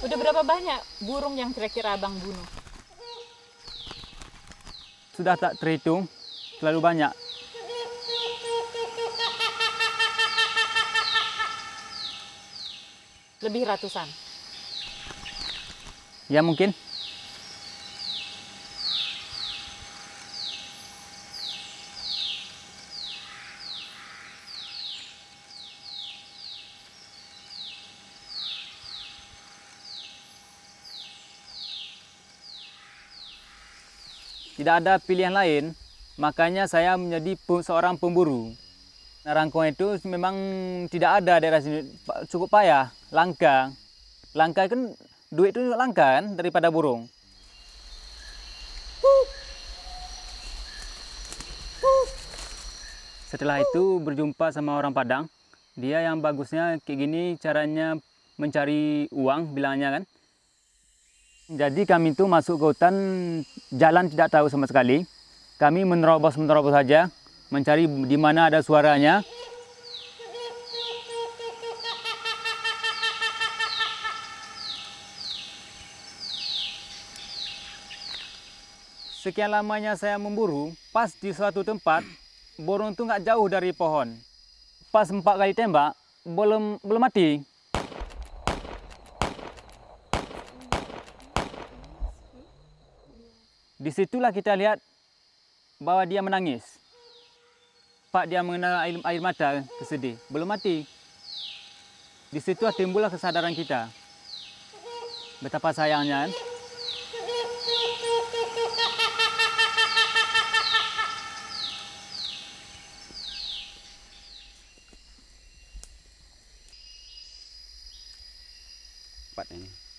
Udah berapa banyak burung yang kira-kira abang bunuh? Sudah tak terhitung, terlalu banyak. Lebih ratusan. Ya mungkin. Tidak ada pilihan lain, makanya saya menjadi seorang pemburu. Nah, Rangkong itu memang tidak ada daerah sini, cukup payah, langka. Langka kan duit itu langka kan daripada burung. Setelah itu berjumpa sama orang Padang, dia yang bagusnya kayak gini caranya mencari uang bilangnya kan. Jadi kami itu masuk ke hutan, jalan tidak tahu sama sekali. Kami menerobos-menerobos saja, mencari di mana ada suaranya. Sekian lamanya saya memburu, pas di suatu tempat, burung itu nggak jauh dari pohon. Pas empat kali tembak, belum belum mati. Disitulah kita lihat bahwa dia menangis. Pak dia mengenal air, air mata kesedih. Belum mati. Di situ timbullah kesadaran kita. Betapa sayangnya. kan? Empat ini.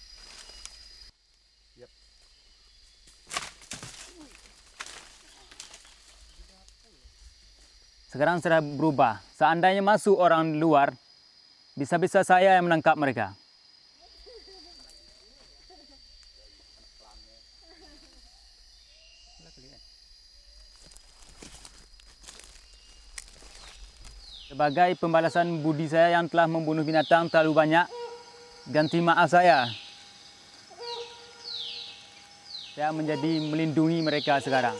Sekarang sudah berubah. Seandainya masuk orang luar, bisa-bisa saya yang menangkap mereka. Sebagai pembalasan budi saya yang telah membunuh binatang terlalu banyak, ganti maaf saya. Saya menjadi melindungi mereka sekarang.